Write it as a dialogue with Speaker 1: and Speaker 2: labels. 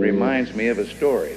Speaker 1: reminds me of a story.